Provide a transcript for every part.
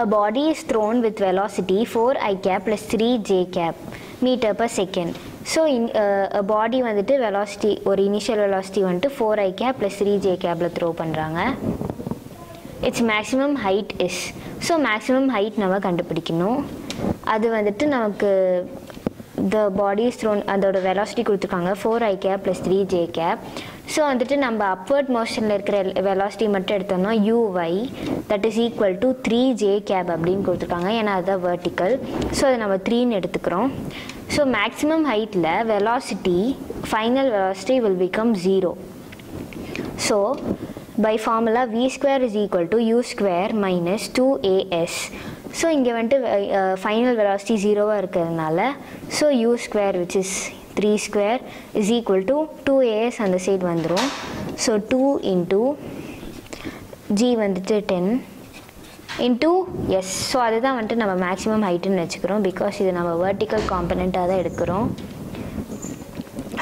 A body is thrown with velocity 4 i cap plus 3 j cap meter per second. So in body வந்துட்டு velocity ஒரு initial velocity வந்துட்டு four I cap plus three J கேப்பில் throw பண்ணுறாங்க it's maximum height is so maximum height நம்ம கண்டுபிடிக்கணும். அது வந்துட்டு நமக்கு த பாடி இஸ் த்ரோன் அதோட வெலாசிட்டி கொடுத்துருக்காங்க four I cap plus three J cap so வந்துட்டு நம்ம அப்வர்ட் மோஷனில் இருக்கிற வெலாசிட்டி மட்டும் எடுத்தோம்னா யூவை that is equal to three J cap அப்படின்னு கொடுத்துருக்காங்க. ஏன்னா அதுதான் வேர்ட்டிக்கல் ஸோ அதை நம்ம த்ரீன்னு எடுத்துக்கிறோம். ஸோ மேக்ஸிமம் ஹைட்டில் velocity final velocity will become zero so by formula V square is equal to U square minus two AS so இங்கே வந்துட்டு ஃபைனல் வெலாசிட்டி ஜீரோவாக இருக்கிறதுனால so U square which is three square is equal to two AS அந்த side வந்துடும் so two into G வந்துட்டு ten into S so அதுதான் வந்துட்டு நம்ம மேக்ஸிமம் ஹைட்டுன்னு வச்சுக்கிறோம். பிகாஸ் இது நம்ம வெர்டிக்கல் காம்பனண்ட்டாக தான் எடுக்கிறோம்.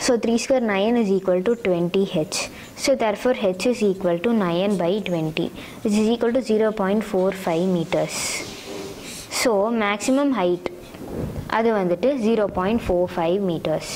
So three square nine is equal to twenty H so therefore H is equal to nine by twenty is is equal to zero point four five அது வந்துட்டு zero point four five metres